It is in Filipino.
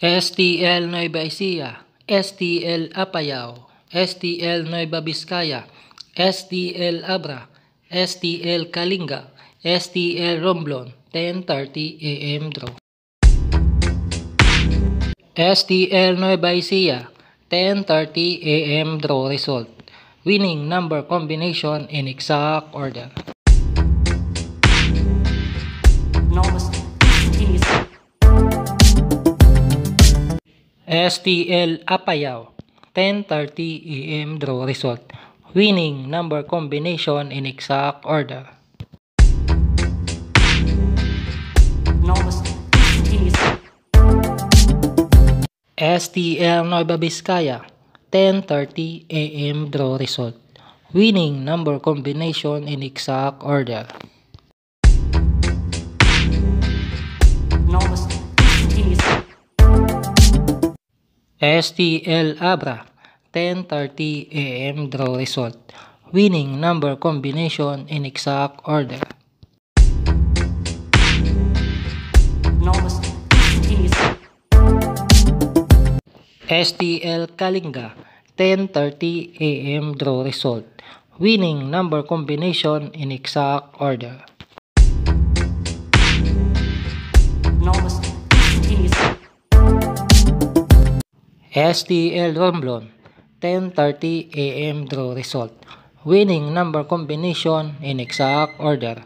STL Nueva Ecija, STL Apayao, STL Nueva Vizcaya, STL Abra, STL Kalinga, STL Romblon, 10.30 a.m. draw. STL Nueva Ecija, 10.30 a.m. draw result. Winning number combination in exact order. STL Apayao, 10.30 a.m. draw result. Winning number combination in exact order. STL Nueva Vizcaya, 10.30 a.m. draw result. Winning number combination in exact order. STL Abra, 10.30 a.m. draw result. Winning number combination in exact order. STL Kalinga, 10.30 a.m. draw result. Winning number combination in exact order. STL Romblon, 10.30 a.m. draw result. Winning number combination in exact order.